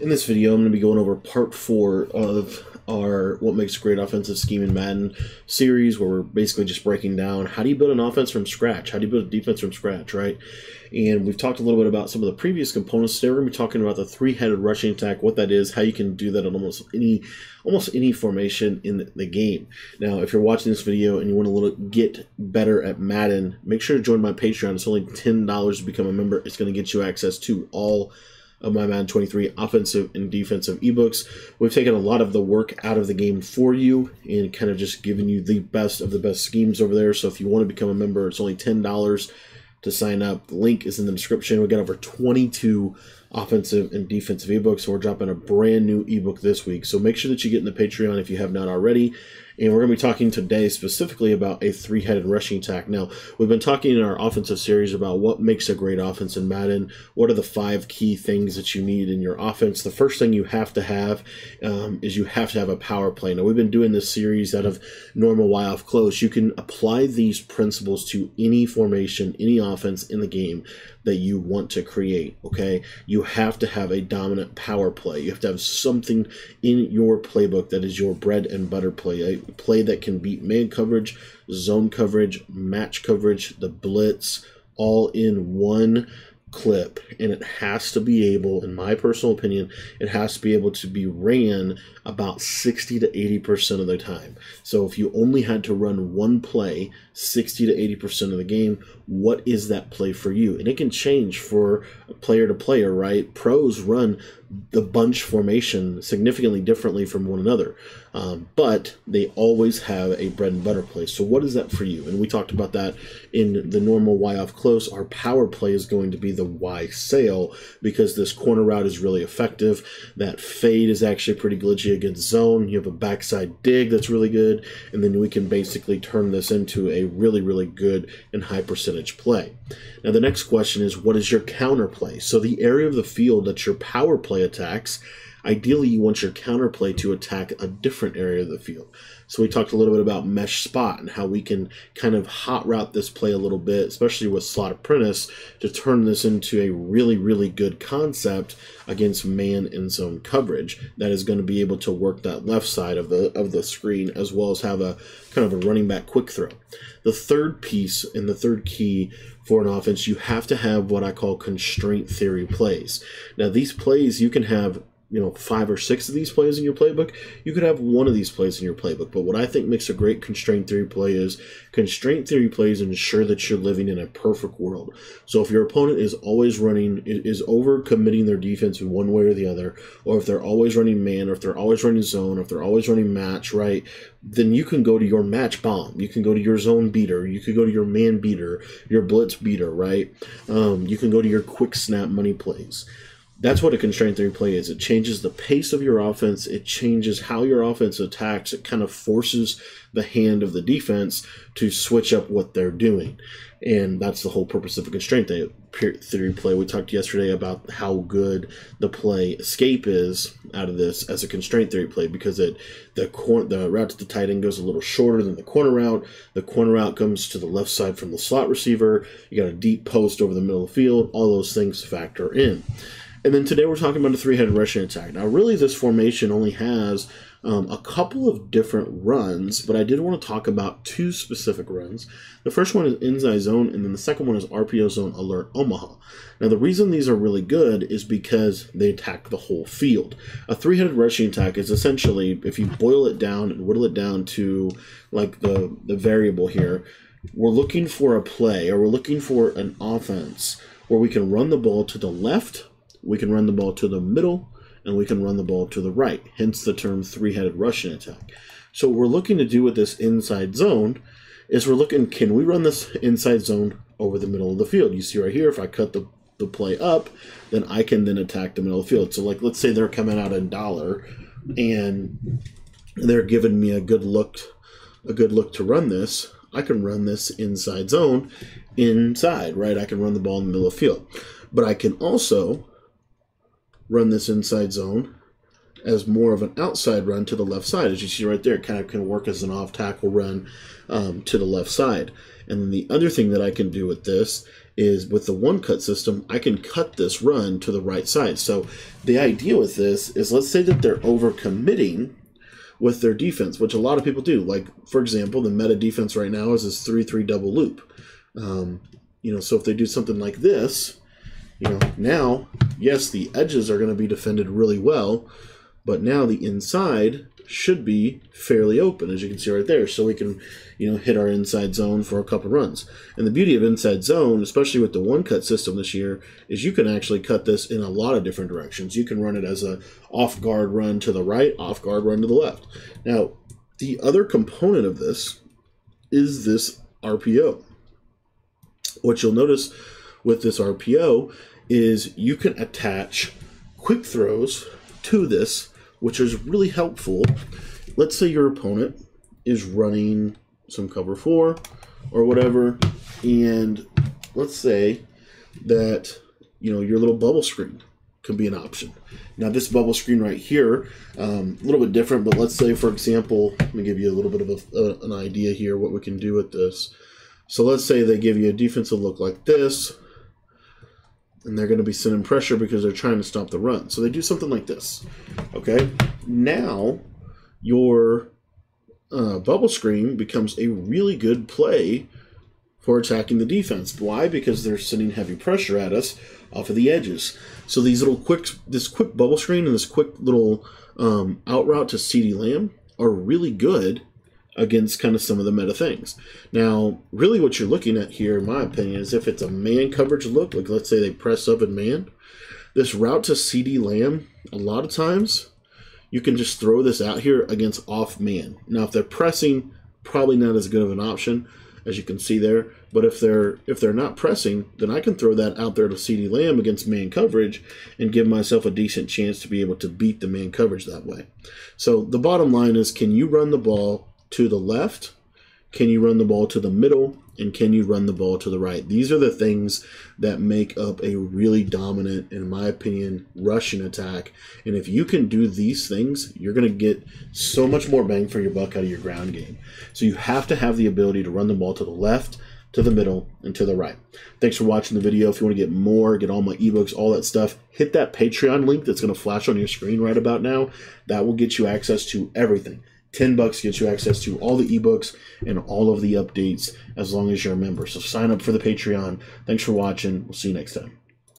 In this video, I'm going to be going over part four of our What Makes a Great Offensive Scheme in Madden series, where we're basically just breaking down how do you build an offense from scratch? How do you build a defense from scratch, right? And we've talked a little bit about some of the previous components. Today, we're going to be talking about the three-headed rushing attack, what that is, how you can do that on almost any almost any formation in the game. Now, if you're watching this video and you want to little, get better at Madden, make sure to join my Patreon. It's only $10 to become a member. It's going to get you access to all of my Madden 23 offensive and defensive ebooks. We've taken a lot of the work out of the game for you and kind of just given you the best of the best schemes over there. So if you want to become a member, it's only $10 to sign up. The link is in the description. We've got over 22 offensive and defensive ebooks. We're dropping a brand new ebook this week. So make sure that you get in the Patreon if you have not already. And we're going to be talking today specifically about a three headed rushing attack. Now, we've been talking in our offensive series about what makes a great offense in Madden. What are the five key things that you need in your offense? The first thing you have to have um, is you have to have a power play. Now, we've been doing this series out of normal Y off close. You can apply these principles to any formation, any offense in the game that you want to create. Okay, you have to have a dominant power play. You have to have something in your playbook that is your bread and butter play, a play that can beat man coverage, zone coverage, match coverage, the blitz, all in one clip and it has to be able in my personal opinion it has to be able to be ran about 60 to 80% of the time. So if you only had to run one play 60 to 80% of the game what is that play for you? And it can change for player to player right? Pros run the bunch formation significantly differently from one another. Um, but they always have a bread and butter play. So, what is that for you? And we talked about that in the normal Y off close. Our power play is going to be the Y sail because this corner route is really effective. That fade is actually pretty glitchy against zone. You have a backside dig that's really good. And then we can basically turn this into a really, really good and high percentage play. Now, the next question is what is your counter play? So, the area of the field that your power play attacks, ideally you want your counterplay to attack a different area of the field. So we talked a little bit about mesh spot and how we can kind of hot route this play a little bit, especially with slot apprentice, to turn this into a really, really good concept against man and zone coverage that is going to be able to work that left side of the of the screen as well as have a kind of a running back quick throw. The third piece and the third key for an offense, you have to have what I call constraint theory plays. Now, these plays you can have you know five or six of these plays in your playbook you could have one of these plays in your playbook. But what i think makes a great constraint theory play is constraint theory plays ensure that you're living in a perfect world. So if your opponent is always running is over committing their defense in one way or the other or if they're always running man or if they're always running zone or if they're always running match right then you can go to your match bomb. You can go to your zone beater. You could go to your man beater your blitz beater right? Um, you can go to your quick snap money plays that's what a constraint theory play is. It changes the pace of your offense. It changes how your offense attacks. It kind of forces the hand of the defense to switch up what they're doing. And that's the whole purpose of a constraint theory play. We talked yesterday about how good the play escape is out of this as a constraint theory play because it the cor- the route to the tight end goes a little shorter than the corner route. The corner route comes to the left side from the slot receiver. You got a deep post over the middle of the field. All those things factor in. And then today we're talking about a three-headed rushing attack. Now, really, this formation only has um, a couple of different runs, but I did want to talk about two specific runs. The first one is inside zone, and then the second one is RPO zone alert Omaha. Now, the reason these are really good is because they attack the whole field. A three-headed rushing attack is essentially, if you boil it down and whittle it down to like the the variable here, we're looking for a play or we're looking for an offense where we can run the ball to the left we can run the ball to the middle, and we can run the ball to the right, hence the term three headed rushing attack. So, what we're looking to do with this inside zone is we're looking can we run this inside zone over the middle of the field? You see right here, if I cut the, the play up, then I can then attack the middle of the field. So, like, let's say they're coming out in dollar and they're giving me a good look a good look to run this i can run this inside zone inside right i can run the ball in the middle of the field but i can also run this inside zone as more of an outside run to the left side. As you see right there, it kind of can work as an off tackle run um, to the left side. And then the other thing that I can do with this is with the one cut system, I can cut this run to the right side. So the idea with this is let's say that they're over committing with their defense, which a lot of people do. Like, for example, the meta defense right now is this 3 3 double loop. Um, you know, so if they do something like this, you know, now, yes, the edges are going to be defended really well, but now the inside should be fairly open, as you can see right there. So we can, you know, hit our inside zone for a couple runs. And the beauty of inside zone, especially with the one cut system this year, is you can actually cut this in a lot of different directions. You can run it as a off guard run to the right, off guard run to the left. Now, the other component of this is this RPO. What you'll notice with this RPO is you can attach quick throws to this, which is really helpful. Let's say your opponent is running some cover four or whatever, and let's say that you know your little bubble screen can be an option. Now this bubble screen right here, um, a little bit different, but let's say for example, let me give you a little bit of a, an idea here what we can do with this. So let's say they give you a defensive look like this, and they're going to be sending pressure because they're trying to stop the run. So they do something like this. Okay, now your uh, bubble screen becomes a really good play for attacking the defense. Why? Because they're sending heavy pressure at us off of the edges. So these little quick, this quick bubble screen and this quick little um, out route to CeeDee Lamb are really good against kind of some of the meta things. Now, really what you're looking at here, in my opinion, is if it's a man coverage look, like let's say they press up in man, this route to CeeDee Lamb, a lot of times, you can just throw this out here against off man. Now, if they're pressing, probably not as good of an option, as you can see there. But if they're if they're not pressing, then I can throw that out there to CeeDee Lamb against man coverage and give myself a decent chance to be able to beat the man coverage that way. So the bottom line is can you run the ball to the left? Can you run the ball to the middle? And can you run the ball to the right? These are the things that make up a really dominant, in my opinion, rushing attack. And if you can do these things, you're going to get so much more bang for your buck out of your ground game. So you have to have the ability to run the ball to the left, to the middle, and to the right. Thanks for watching the video. If you want to get more, get all my ebooks, all that stuff, hit that Patreon link that's going to flash on your screen right about now. That will get you access to everything 10 bucks gets you access to all the ebooks and all of the updates as long as you're a member. So sign up for the Patreon. Thanks for watching. We'll see you next time.